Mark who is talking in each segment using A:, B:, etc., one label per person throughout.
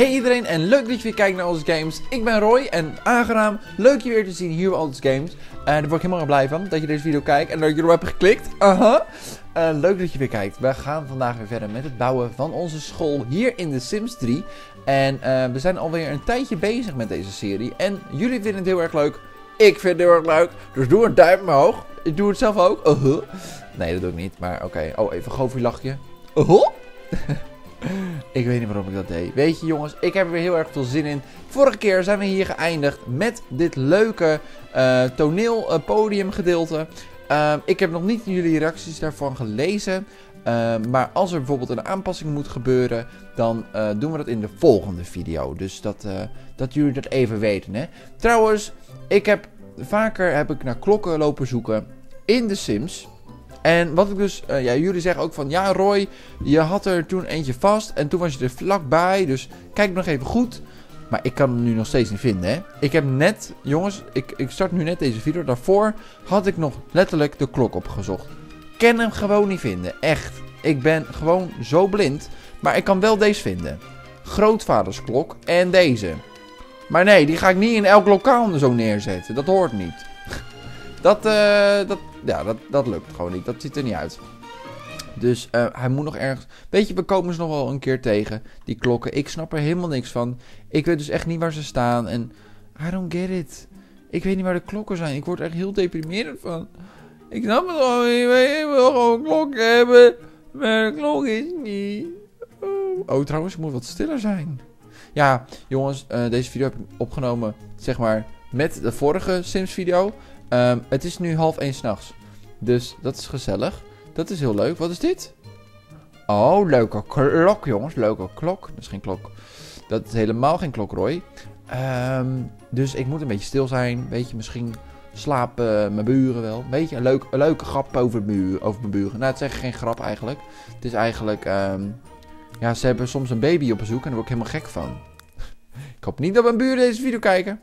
A: Hey iedereen en leuk dat je weer kijkt naar onze games. Ik ben Roy en aangenaam, leuk je weer te zien hier bij Alles Games. Uh, daar word ik helemaal blij van, dat je deze video kijkt en dat je erop hebt geklikt. Aha. Uh, leuk dat je weer kijkt. We gaan vandaag weer verder met het bouwen van onze school hier in de Sims 3. En uh, we zijn alweer een tijdje bezig met deze serie. En jullie vinden het heel erg leuk. Ik vind het heel erg leuk. Dus doe een duim omhoog. Ik doe het zelf ook. Uh -huh. Nee, dat doe ik niet. Maar oké. Oh, even een goofy lachje. Uh -huh. Ik weet niet waarom ik dat deed. Weet je jongens, ik heb er weer heel erg veel zin in. Vorige keer zijn we hier geëindigd met dit leuke uh, toneelpodium gedeelte. Uh, ik heb nog niet jullie reacties daarvan gelezen. Uh, maar als er bijvoorbeeld een aanpassing moet gebeuren, dan uh, doen we dat in de volgende video. Dus dat, dat jullie dat even weten. Hè? Trouwens, ik heb vaker heb ik naar klokken lopen zoeken in de Sims. En wat ik dus, ja, jullie zeggen ook van, ja Roy, je had er toen eentje vast en toen was je er vlakbij. Dus kijk nog even goed. Maar ik kan hem nu nog steeds niet vinden, hè. Ik heb net, jongens, ik, ik start nu net deze video. Daarvoor had ik nog letterlijk de klok opgezocht. Ken hem gewoon niet vinden, echt. Ik ben gewoon zo blind. Maar ik kan wel deze vinden. Grootvadersklok en deze. Maar nee, die ga ik niet in elk lokaal zo neerzetten. Dat hoort niet. Dat, uh, dat, ja, dat, dat lukt gewoon niet. Dat ziet er niet uit. Dus uh, hij moet nog ergens... Weet je, we komen ze nog wel een keer tegen, die klokken. Ik snap er helemaal niks van. Ik weet dus echt niet waar ze staan. En I don't get it. Ik weet niet waar de klokken zijn. Ik word echt heel deprimerend van. Ik snap het gewoon niet. Ik wil gewoon klokken hebben. Maar de klok is niet. Oh, oh trouwens, ik moet wat stiller zijn. Ja, jongens, uh, deze video heb ik opgenomen, zeg maar, met de vorige Sims video. Um, het is nu half één s'nachts. Dus dat is gezellig. Dat is heel leuk. Wat is dit? Oh, leuke klok, jongens. Leuke klok. Dat is geen klok. Dat is helemaal geen klok, Roy. Um, dus ik moet een beetje stil zijn. Weet je, misschien slapen mijn buren wel. Weet je, een, leuk, een leuke grap over, over mijn buren. Nou, het is echt geen grap eigenlijk. Het is eigenlijk... Um, ja, ze hebben soms een baby op bezoek en daar word ik helemaal gek van. ik hoop niet dat mijn buren deze video kijken.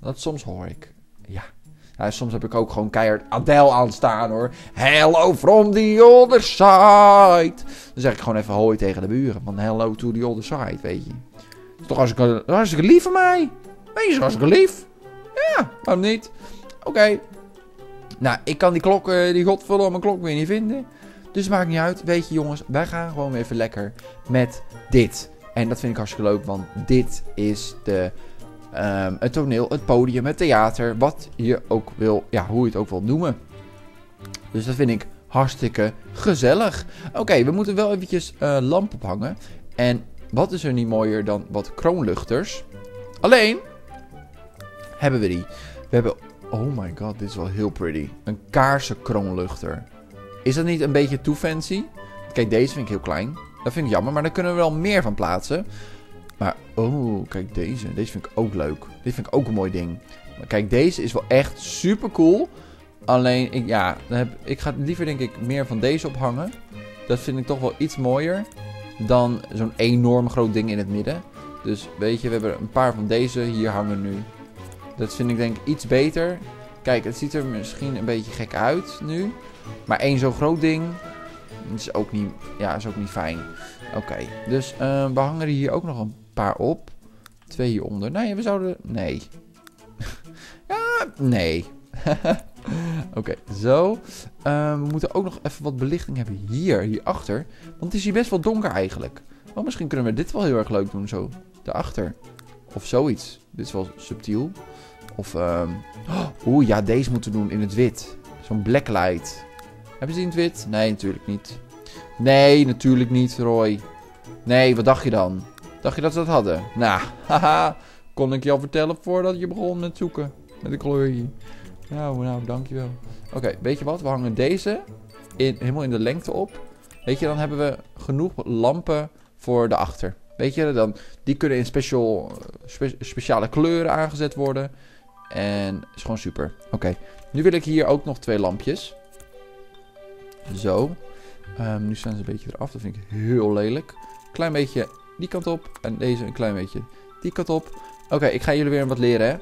A: Dat soms hoor ik. Ja. Soms heb ik ook gewoon keihard Adele aanstaan hoor. Hello from the other side. Dan zeg ik gewoon even hoi tegen de buren. Van hello to the other side, weet je. Is toch hartstikke, hartstikke lief van mij. Wees hartstikke lief. Ja, waarom niet? Oké. Nou, ik kan die klok, uh, die godverdomme klok weer niet vinden. Dus maakt niet uit. Weet je jongens, wij gaan gewoon even lekker met dit. En dat vind ik hartstikke leuk, want dit is de... Um, het toneel, het podium, het theater, wat je ook wil, ja, hoe je het ook wil noemen. Dus dat vind ik hartstikke gezellig. Oké, we moeten wel eventjes uh, lamp ophangen. En wat is er niet mooier dan wat kroonluchters? Alleen hebben we die. We hebben, oh my god, dit is wel heel pretty. Een kaarsenkroonluchter. Is dat niet een beetje too fancy? Kijk, deze vind ik heel klein. Dat vind ik jammer, maar daar kunnen we wel meer van plaatsen. Maar, oh, kijk deze. Deze vind ik ook leuk. Dit vind ik ook een mooi ding. Maar kijk, deze is wel echt super cool. Alleen, ik, ja, dan heb, ik ga liever denk ik meer van deze ophangen. Dat vind ik toch wel iets mooier dan zo'n enorm groot ding in het midden. Dus weet je, we hebben een paar van deze hier hangen nu. Dat vind ik denk ik iets beter. Kijk, het ziet er misschien een beetje gek uit nu. Maar één zo'n groot ding is ook niet, ja, is ook niet fijn. Oké, dus uh, we hangen er hier ook nog een paar op. Twee hieronder. Nee, we zouden... Nee. ja, nee. Oké, zo. Uh, we moeten ook nog even wat belichting hebben hier, hierachter. Want het is hier best wel donker eigenlijk. Oh, misschien kunnen we dit wel heel erg leuk doen, zo. Daarachter. Of zoiets. Dit is wel subtiel. Of, um... oeh, ja, deze moeten we doen in het wit. Zo'n blacklight. Hebben ze in het wit? Nee, natuurlijk niet. Nee, natuurlijk niet, Roy. Nee, wat dacht je dan? Dacht je dat ze dat hadden? Nou, haha. Kon ik je al vertellen voordat je begon met zoeken. Met de kleur hier. Nou, nou, dankjewel. Oké, weet je wat? We hangen deze in, helemaal in de lengte op. Weet je, dan hebben we genoeg lampen voor de achter. Weet je, dan, die kunnen in special, spe, speciale kleuren aangezet worden. En is gewoon super. Oké, nu wil ik hier ook nog twee lampjes. Zo. Um, nu staan ze een beetje eraf. Dat vind ik heel lelijk. Klein beetje die kant op. En deze een klein beetje die kant op. Oké, ik ga jullie weer wat leren, hè.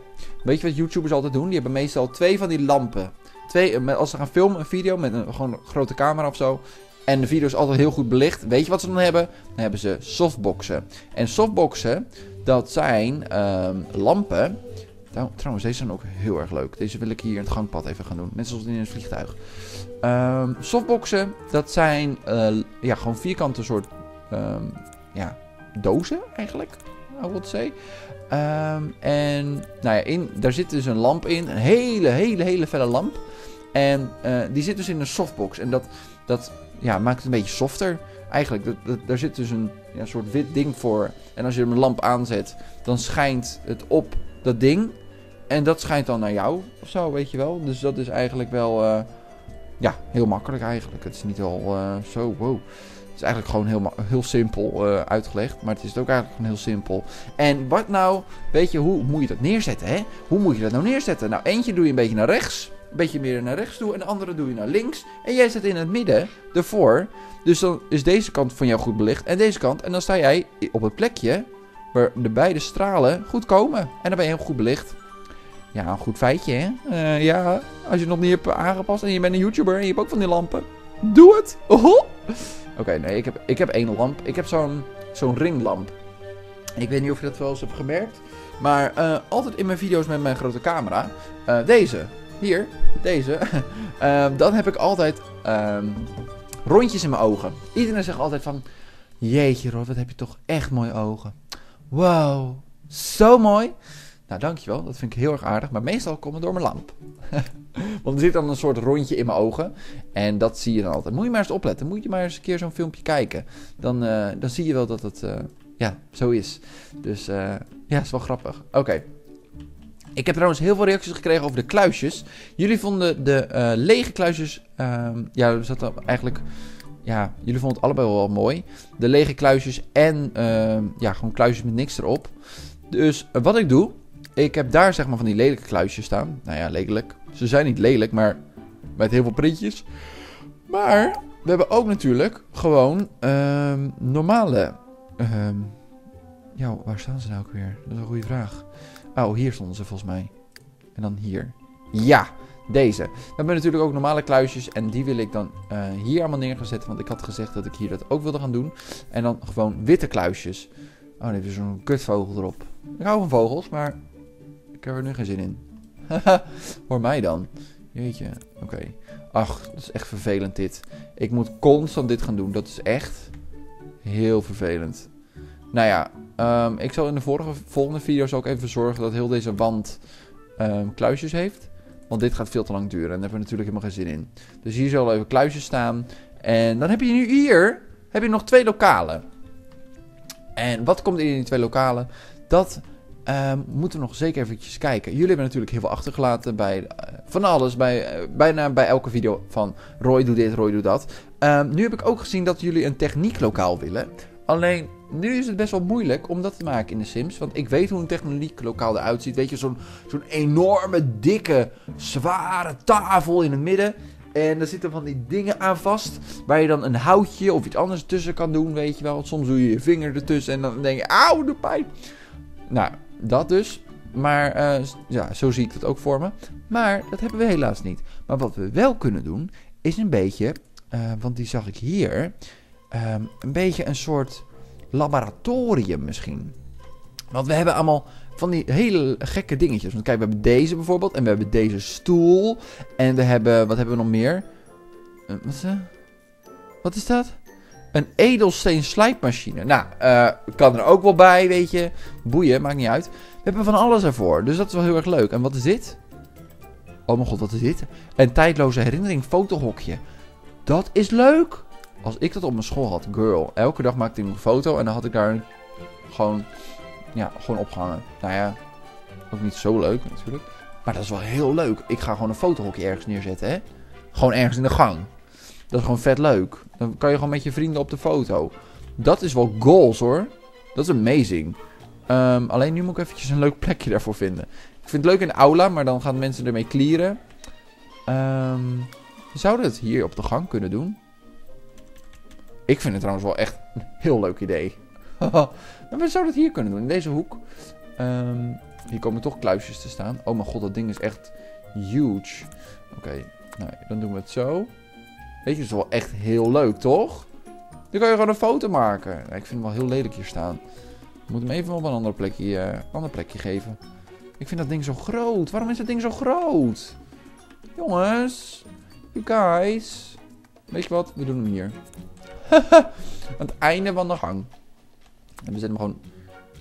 A: Weet je wat YouTubers altijd doen? Die hebben meestal twee van die lampen. Twee, als ze gaan filmen, een video met een gewoon grote camera of zo. En de video is altijd heel goed belicht. Weet je wat ze dan hebben? Dan hebben ze softboxen. En softboxen, dat zijn ehm, lampen. Trouwens, deze zijn ook heel erg leuk. Deze wil ik hier in het gangpad even gaan doen. Net zoals in een vliegtuig. Ehm, softboxen, dat zijn uh, ja, gewoon vierkante soort um, ja, dozen eigenlijk. I would say. Um, en nou ja, in, daar zit dus een lamp in. Een hele, hele, hele felle lamp. En uh, die zit dus in een softbox. En dat, dat ja, maakt het een beetje softer. Eigenlijk, dat, dat, daar zit dus een ja, soort wit ding voor. En als je een lamp aanzet, dan schijnt het op dat ding. En dat schijnt dan naar jou of zo, weet je wel. Dus dat is eigenlijk wel, uh, ja, heel makkelijk eigenlijk. Het is niet al uh, zo, wow. Is eigenlijk gewoon heel, heel simpel uh, uitgelegd. Maar het is ook eigenlijk gewoon heel simpel. En wat nou, weet je, hoe moet je dat neerzetten, hè? Hoe moet je dat nou neerzetten? Nou, eentje doe je een beetje naar rechts. Een beetje meer naar rechts toe. En de andere doe je naar links. En jij zet in het midden ervoor. Dus dan is deze kant van jou goed belicht. En deze kant. En dan sta jij op het plekje waar de beide stralen goed komen. En dan ben je heel goed belicht. Ja, een goed feitje, hè? Uh, ja, als je het nog niet hebt aangepast en je bent een YouTuber en je hebt ook van die lampen. Doe het! Oké, nee, ik heb, ik heb één lamp. Ik heb zo'n zo'n ringlamp. Ik weet niet of je dat wel eens hebt gemerkt. Maar uh, altijd in mijn video's met mijn grote camera. Uh, deze. Hier. Deze. dan heb ik altijd um, rondjes in mijn ogen. Iedereen zegt altijd van... Jeetje Rod, wat heb je toch echt mooie ogen. Wow. Zo mooi. Nou, dankjewel. Dat vind ik heel erg aardig. Maar meestal komt het door mijn lamp. Want er zit dan een soort rondje in mijn ogen. En dat zie je dan altijd. Moet je maar eens opletten. Moet je maar eens een keer zo'n filmpje kijken. Dan, uh, dan zie je wel dat het uh, ja, zo is. Dus uh, ja, is wel grappig. Oké. Ik heb trouwens heel veel reacties gekregen over de kluisjes. Jullie vonden de lege kluisjes... Ehm, ja, er eigenlijk... Ja, jullie vonden het allebei wel mooi. De lege kluisjes en ehm, ja, gewoon kluisjes met niks erop. Dus wat ik doe, ik heb daar zeg maar van die lelijke kluisjes staan. Nou ja, lelijk. Ze zijn niet lelijk, maar met heel veel printjes. Maar we hebben ook natuurlijk gewoon um, normale... Um, ja, waar staan ze nou ook weer? Dat is een goede vraag. Oh, hier stonden ze volgens mij. En dan hier. Ja, deze. We hebben natuurlijk ook normale kluisjes. En die wil ik dan uh, hier allemaal neer gaan zetten. Want ik had gezegd dat ik hier dat ook wilde gaan doen. En dan gewoon witte kluisjes. Oh nee, er is zo'n kutvogel erop. Ik hou van vogels, maar ik heb er nu geen zin in. Hoor mij dan. Jeetje, oké. Ach, dat is echt vervelend dit. Ik moet constant dit gaan doen. Dat is echt heel vervelend. Nou ja, um, ik zal in de volgende video's ook even zorgen dat heel deze wand um, kluisjes heeft. Want dit gaat veel te lang duren en daar hebben we natuurlijk helemaal geen zin in. Dus hier zullen even kluisjes staan. En dan heb je nu hier heb je nog twee lokalen. En wat komt in die twee lokalen? Dat um, moeten we nog zeker eventjes kijken. Jullie hebben natuurlijk heel veel achtergelaten bij uh, van alles. Bij, uh, bijna bij elke video van Roy doe dit, Roy doe dat. Um, nu heb ik ook gezien dat jullie een technieklokaal willen. Alleen nu is het best wel moeilijk om dat te maken in de Sims. Want ik weet hoe een technieklokaal eruit ziet. Weet je, zo'n zo'n enorme, dikke, zware tafel in het midden. En daar zitten van die dingen aan vast. Waar je dan een houtje of iets anders tussen kan doen, weet je wel. Soms doe je je vinger ertussen en dan denk je, auw, de pijn. Nou, dat dus. Maar uh, ja, zo zie ik dat ook voor me. Maar dat hebben we helaas niet. Maar wat we wel kunnen doen, is een beetje, uh, want die zag ik hier, um, een beetje een soort laboratorium misschien. Want we hebben allemaal van die hele gekke dingetjes. Want kijk, we hebben deze bijvoorbeeld. En we hebben deze stoel. En we hebben, wat hebben we nog meer? Uh, wat, is, wat is dat? Een edelsteen slijpmachine. Nou, uh, kan er ook wel bij, weet je. Boeien, maakt niet uit. We hebben van alles ervoor. Dus dat is wel heel erg leuk. En wat is dit? Oh mijn god, wat is dit? Een tijdloze herinnering fotohokje. Dat is leuk. Als ik dat op mijn school had, girl. Elke dag maakte ik een foto en dan had ik daar gewoon, ja, gewoon opgehangen. Nou ja, ook niet zo leuk natuurlijk. Maar dat is wel heel leuk. Ik ga gewoon een fotohokje ergens neerzetten, hè. Gewoon ergens in de gang. Dat is gewoon vet leuk. Dan kan je gewoon met je vrienden op de foto. Dat is wel goals hoor. Dat is amazing. Um, alleen nu moet ik eventjes een leuk plekje daarvoor vinden. Ik vind het leuk in de aula, maar dan gaan mensen ermee clearen. Um, zouden het hier op de gang kunnen doen? Ik vind het trouwens wel echt een heel leuk idee. we zouden het hier kunnen doen, in deze hoek. Um, hier komen toch kluisjes te staan. Oh mijn god, dat ding is echt huge. Oké, nou, dan doen we het zo. Weet je, dat is wel echt heel leuk, toch? Dan kan je gewoon een foto maken. Ik vind hem wel heel lelijk hier staan. Ik moet hem even op een ander plekje, eh, ander plekje geven. Ik vind dat ding zo groot. Waarom is dat ding zo groot? Jongens. You guys. Weet je wat? We doen hem hier. Aan het einde van de gang. En we zetten hem gewoon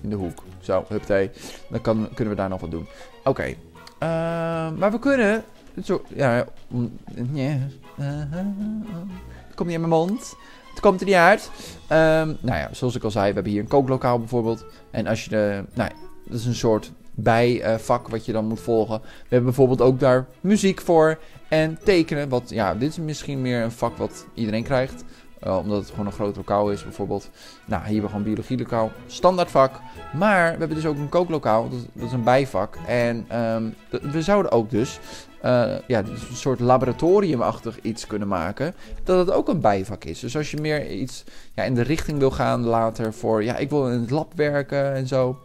A: in de hoek. Zo, huptee. Dan kan, kunnen we daar nog wat doen. Oké. Ehm, maar we kunnen... Zo, ja, nee. Het komt niet in mijn mond. Het komt er niet uit. Ehm, nou ja, zoals ik al zei, we hebben hier een kooklokaal bijvoorbeeld. En als je de... Nou, dat is een soort bijvak wat je dan moet volgen. We hebben bijvoorbeeld ook daar muziek voor en tekenen. Wat, ja, dit is misschien meer een vak wat iedereen krijgt. Uh, omdat het gewoon een groot lokaal is, bijvoorbeeld. Nou, hier hebben we gewoon biologielokaal, standaard vak. Maar we hebben dus ook een kooklokaal, dat, is een bijvak. En um, we zouden ook dus uh, ja, dus een soort laboratoriumachtig iets kunnen maken. Dat het ook een bijvak is. Dus als je meer iets ja, in de richting wil gaan later voor, ja, ik wil in het lab werken en zo.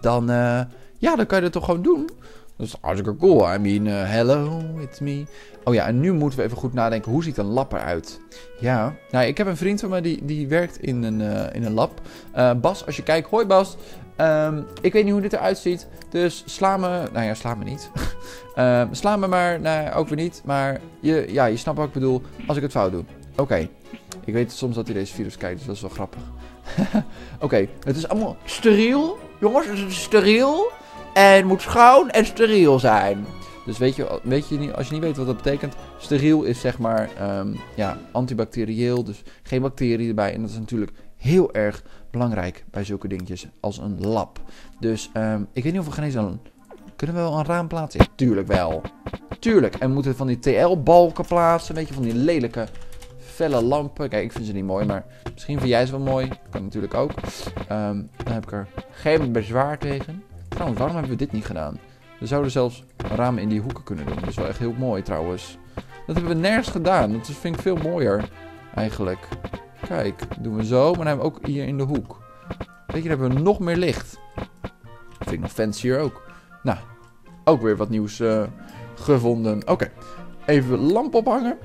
A: Dan, uh, ja, dan kan je dat toch gewoon doen. Dat is hartstikke cool. I mean, uh, hello, it's me. Oh ja, en nu moeten we even goed nadenken. Hoe ziet een lab eruit? Ja, nou, ik heb een vriend van me die, die werkt in een, in een lab. Bas, als je kijkt. Hoi Bas. Um, ik weet niet hoe dit eruit ziet. Dus sla me... Nou ja, sla me niet. uh, sla me maar... Nee, ook weer niet. Maar je, ja, je snapt wat ik bedoel. Als ik het fout doe. Oké. Ik weet soms dat hij deze virus kijkt. Dus dat is wel grappig. Oké. Het is allemaal steriel. Jongens, het is steriel. En moet schoon en steriel zijn. Dus weet je, weet je niet, als je niet weet wat dat betekent, steriel is zeg maar um, ja, antibacterieel, dus geen bacteriën erbij. En dat is natuurlijk heel erg belangrijk bij zulke dingetjes als een lab. Dus um, ik weet niet of we geen eens een... Kunnen we wel een raam plaatsen? Ja, tuurlijk wel. Tuurlijk. En we moeten van die TL-balken plaatsen, weet je, van die lelijke felle lampen. Kijk, ik vind ze niet mooi, maar misschien vind jij ze wel mooi. Kan natuurlijk ook. Um, dan heb ik er geen bezwaar tegen. Trouwens, waarom hebben we dit niet gedaan? We zouden zelfs ramen in die hoeken kunnen doen. Dat is wel echt heel mooi trouwens. Dat hebben we nergens gedaan. Dat vind ik veel mooier eigenlijk. Kijk, doen we zo. Maar dan hebben we ook hier in de hoek. Weet je, dan hebben we nog meer licht. Dat vind ik nog fancier ook. Nou, ook weer wat nieuws uh, gevonden. Oké, even lamp ophangen.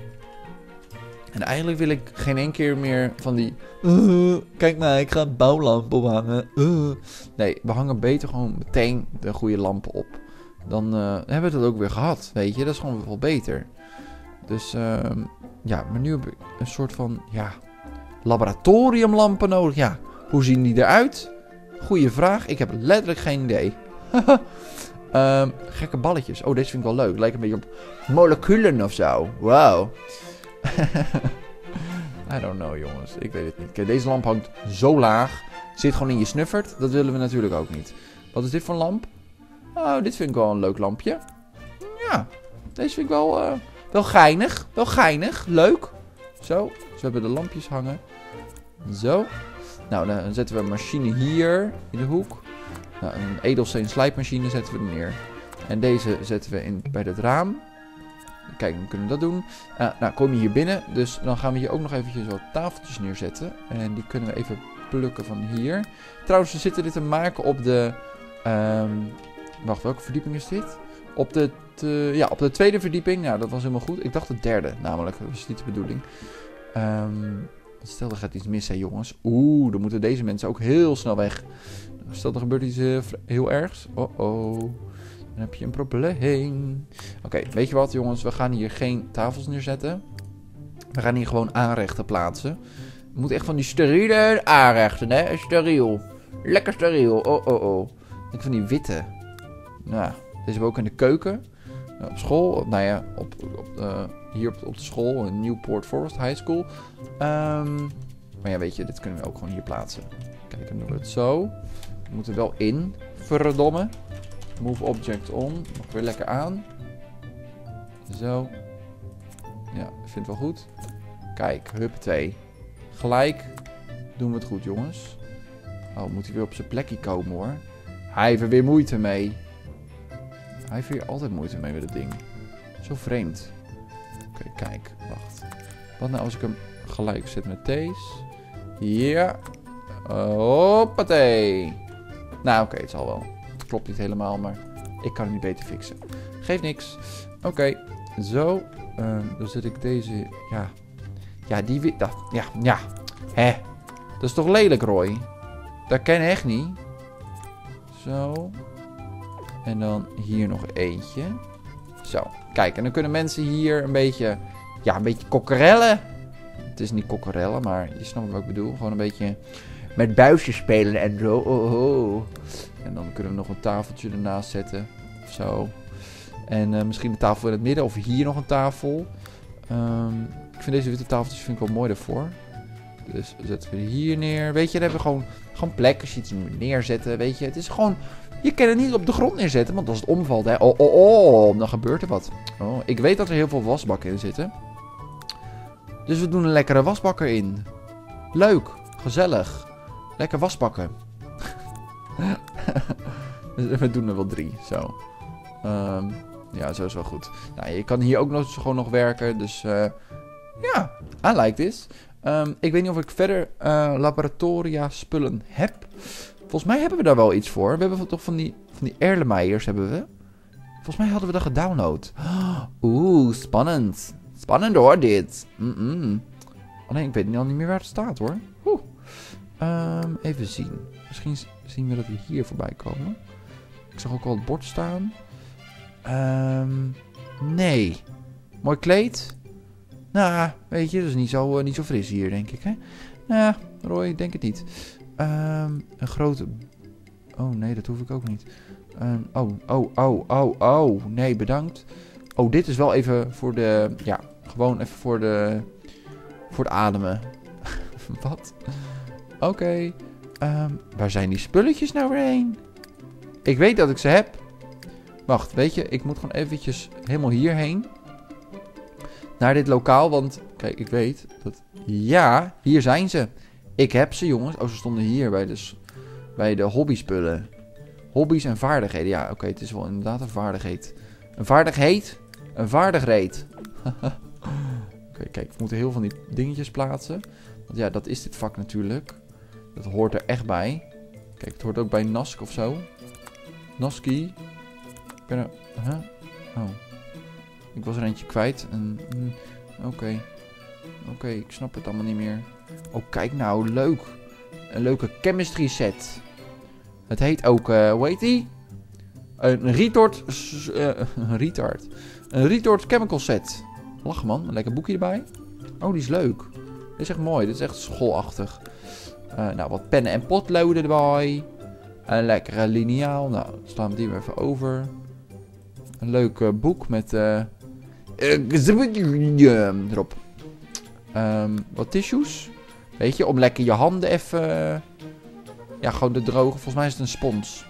A: En eigenlijk wil ik geen één keer meer van die... Uh, kijk nou, ik ga een bouwlamp ophangen. Uh. Nee, we hangen beter gewoon meteen de goede lampen op. Dan hebben we dat ook weer gehad, weet je. Dat is gewoon wel beter. Dus ehm, ja, maar nu heb ik een soort van, ja, laboratoriumlampen nodig. Ja, hoe zien die eruit? Goeie vraag. Ik heb letterlijk geen idee. um, gekke balletjes. Oh, deze vind ik wel leuk. Lijkt een beetje op moleculen of zo. Wow. I don't know, jongens. Ik weet het niet. Kijk, deze lamp hangt zo laag. Zit gewoon in je snuffert. Dat willen we natuurlijk ook niet. Wat is dit voor een lamp? Oh, dit vind ik wel een leuk lampje. Ja, deze vind ik wel, uh, wel geinig. Wel geinig. Leuk. Zo. Dus we hebben de lampjes hangen. Zo. Nou, dan zetten we een machine hier in de hoek. Nou, een edelsteen slijpmachine zetten we er neer. En deze zetten we in, bij het raam. Kijk, dan kunnen we dat doen. Uh, nou, kom je hier binnen. Dus dan gaan we hier ook nog eventjes wat tafeltjes neerzetten. En die kunnen we even plukken van hier. Trouwens, we zitten dit te maken op de... Um, wacht, welke verdieping is dit? Op de, ja, op de tweede verdieping. Nou, dat was helemaal goed. Ik dacht de derde, namelijk. Dat was niet de bedoeling. Um, stel, er gaat iets mis, hè, jongens. Oeh, dan moeten deze mensen ook heel snel weg. Stel, er gebeurt iets uh, heel ergs. Oh, oh. Dan heb je een probleem. Oké, weet je wat, jongens? We gaan hier geen tafels neerzetten. We gaan hier gewoon aanrechten plaatsen. We moeten echt van die steriele aanrechten, hè? Steriel. Lekker steriel. Oh, oh, oh. Ik van die witte. Nou, deze hebben we ook in de keuken. Op school, nou ja, op, op, uh, hier op, op, de school, in Newport Forest High School. Um, maar ja, weet je, dit kunnen we ook gewoon hier plaatsen. Kijk, dan doen we het zo. We moeten wel in, verdomme. Move object on, nog weer lekker aan. Zo. Ja, vind wel goed. Kijk, hup 2. Gelijk doen we het goed, jongens. Oh, moet hij weer op zijn plekje komen, hoor. Hij heeft er weer moeite mee. Hij heeft hier altijd moeite mee met het ding. Zo vreemd. Oké, kijk. Wacht. Wat nou als ik hem gelijk zet met deze? Ja. Hoppatee. Nou, oké, het zal wel. Het klopt niet helemaal, maar ik kan het niet beter fixen. Geeft niks. Oké, zo. ehm, dan zet ik deze... Ja, ja die... Dat, ja, ja. Hè. Dat is toch lelijk, Roy? Dat ken echt niet. Zo. En dan hier nog eentje. Zo. Kijk, en dan kunnen mensen hier een beetje... Ja, een beetje kokkerellen. Het is niet kokkerellen, maar je snapt wat ik bedoel. Gewoon een beetje met buisjes spelen en zo. Oh, oh. En dan kunnen we nog een tafeltje ernaast zetten. Of zo. En eh, misschien een tafel in het midden. Of hier nog een tafel. Ehm, ik vind deze witte tafeltjes vind ik wel mooi daarvoor. Dus zetten we hier neer. Weet je, dan hebben we gewoon, gewoon plek als iets neerzetten. Weet je, het is gewoon... Je kan het niet op de grond neerzetten, want als het omvalt, hè, oh, oh, oh, dan gebeurt er wat. Oh, ik weet dat er heel veel wasbakken in zitten. Dus we doen een lekkere wasbak erin. Leuk, gezellig. Lekker wasbakken. we doen er wel drie, zo. Ehm, ja, zo is wel goed. Nou, je kan hier ook nog, gewoon nog werken, dus eh, ja, I like this. Ehm, ik weet niet of ik verder eh, laboratoria spullen heb. Volgens mij hebben we daar wel iets voor. We hebben toch van die, van die hebben we. Volgens mij hadden we dat gedownload. Oeh, spannend. Spannend hoor, dit. Alleen, ik weet al niet meer waar het staat hoor. Ehm, even zien. Misschien zien we dat we hier voorbij komen. Ik zag ook al het bord staan. Ehm, nee. Mooi kleed. Nou, weet je, dat is niet zo, eh, niet zo fris hier, denk ik, hè? Nou, Roy, denk het niet. Ehm, een grote... Oh, nee, dat hoef ik ook niet. Ehm, oh, oh, oh, oh, oh. Nee, bedankt. Oh, dit is wel even voor de... Ja, gewoon even voor de... Voor het ademen. Wat? Oké. Ehm, waar zijn die spulletjes nou weer heen? Ik weet dat ik ze heb. Wacht, weet je, ik moet gewoon eventjes helemaal hierheen. Naar dit lokaal, want kijk, ik weet dat... Ja, hier zijn ze. Ik heb ze, jongens. Oh, ze stonden hier bij de, bij de hobbyspullen. Hobby's en vaardigheden. Ja, oké, het is wel inderdaad een vaardigheid. Een vaardigheid? Een vaardigreed. oké, kijk, we moeten heel veel van die dingetjes plaatsen. Want ja, dat is dit vak natuurlijk. Dat hoort er echt bij. Kijk, het hoort ook bij Nask of zo. Naski. Er... Huh? Oh. Ik was er eentje kwijt. En... mm, Oké. Oké, ik snap het allemaal niet meer. Oh, kijk nou, leuk. Een leuke chemistry set. Het heet ook, eh hoe heet die? Een retort, eh, een retard. Een retort chemical set. Lach man, een lekker boekje erbij. Oh, die is leuk. Dit is echt mooi, dit is echt schoolachtig. Eh, nou, wat pennen en potloden erbij. Een lekkere liniaal. Nou, slaan we die weer even over. Een leuk eh, boek met... eh, erop. Ehm, wat tissues. Weet je, om lekker je handen even... ja, gewoon te drogen. Volgens mij is het een spons.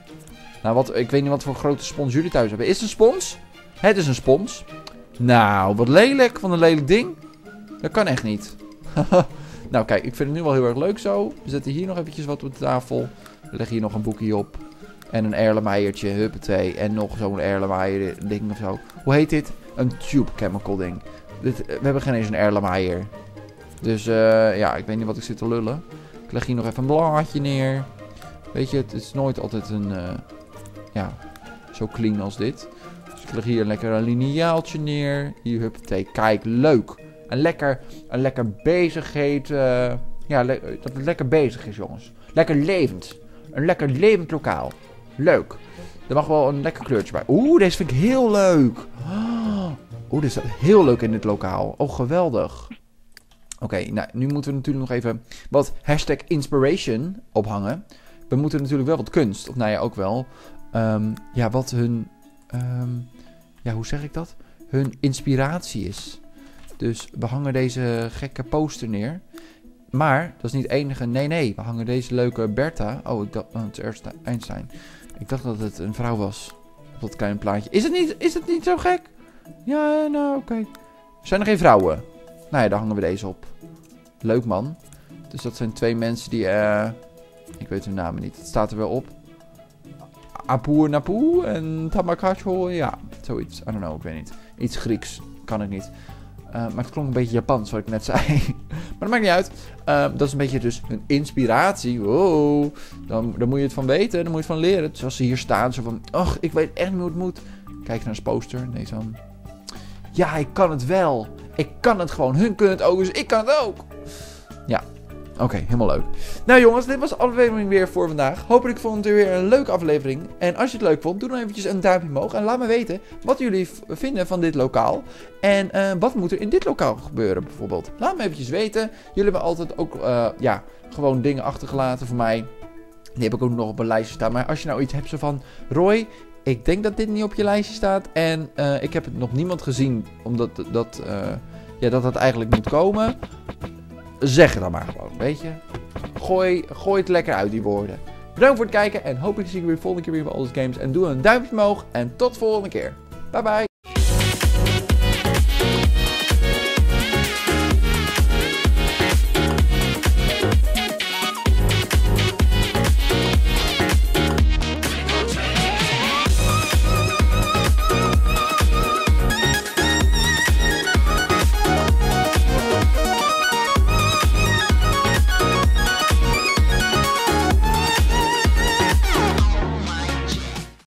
A: Nou, wat, ik weet niet wat voor grote spons jullie thuis hebben. Is het een spons? Het is een spons. Nou, wat lelijk. Van een lelijk ding. Dat kan echt niet. nou, kijk, ik vind het nu wel heel erg leuk zo. We zetten hier nog eventjes wat op de tafel. Leggen hier nog een boekje op. En een Erlenmeyertje, huppatee. En nog zo'n Erlenmeyer ding of zo. Hoe heet dit? Een tube chemical ding. Dit, we hebben geen eens een Erlenmeyer. Dus eh, ja, ik weet niet wat ik zit te lullen. Ik leg hier nog even een blaadje neer. Weet je, het is nooit altijd een... eh, ja, zo clean als dit. Dus ik leg hier lekker een lineaaltje neer. Hier, huppatee. Kijk, leuk. Een lekker, een lekker bezigheid. eh, ja, dat het lekker bezig is, jongens. Lekker levend. Een lekker levend lokaal. Leuk. Er mag wel een lekker kleurtje bij. Oeh, deze vind ik heel leuk. Oh, Oeh, dit staat heel leuk in dit lokaal. Oh, geweldig. Oké, nou, nu moeten we natuurlijk nog even wat hashtag inspiration ophangen. We moeten natuurlijk wel wat kunst, of nou ja, ook wel. ehm, ja, wat hun, ehm, ja, hoe zeg ik dat? Hun inspiratie is. Dus we hangen deze gekke poster neer. Maar, dat is niet het enige. Nee, nee, we hangen deze leuke Bertha. Oh, ik dacht, het is Einstein. Ik dacht dat het een vrouw was. Op dat kleine plaatje. Is het niet, is het niet zo gek? Ja, nou, oké. Zijn er geen vrouwen? Nou ja, daar hangen we deze op. Leuk man. Dus dat zijn twee mensen die, eh ik weet hun namen niet. Het staat er wel op. Apoer Napoe en Tamakacho. Ja, zoiets. I don't know, ik weet niet. Iets Grieks. Kan ik niet. Eh, maar het klonk een beetje Japans, wat ik net zei. maar dat maakt niet uit. Eh, dat is een beetje dus hun inspiratie. Wow. Dan, dan moet je het van weten. Dan moet je het van leren. Zoals ze hier staan. Zo van, ach, ik weet echt niet hoe het moet. Kijk naar zijn poster. Nee, zo'n... Ja, ik kan het wel. Ik kan het gewoon. Hun kunnen het ook, dus ik kan het ook. Oké, helemaal leuk. Nou jongens, dit was de aflevering weer voor vandaag. Hopelijk vond u weer een leuke aflevering. En als je het leuk vond, doe dan eventjes een duimpje omhoog. En laat me weten wat jullie vinden van dit lokaal. En uh, wat moet er in dit lokaal gebeuren bijvoorbeeld. Laat me eventjes weten. Jullie hebben altijd ook, uh, ja, gewoon dingen achtergelaten voor mij. Die heb ik ook nog op een lijstje staan. Maar als je nou iets hebt zo van... Roy, ik denk dat dit niet op je lijstje staat. En uh, ik heb het nog niemand gezien. Omdat dat, ja, dat, dat eigenlijk moet komen zeg het dan maar gewoon, weet je. Gooi, gooi het lekker uit, die woorden. Bedankt voor het kijken en hopelijk zie ik weer volgende keer weer bij Alles Games. En doe een duimpje omhoog en tot volgende keer. Bye bye.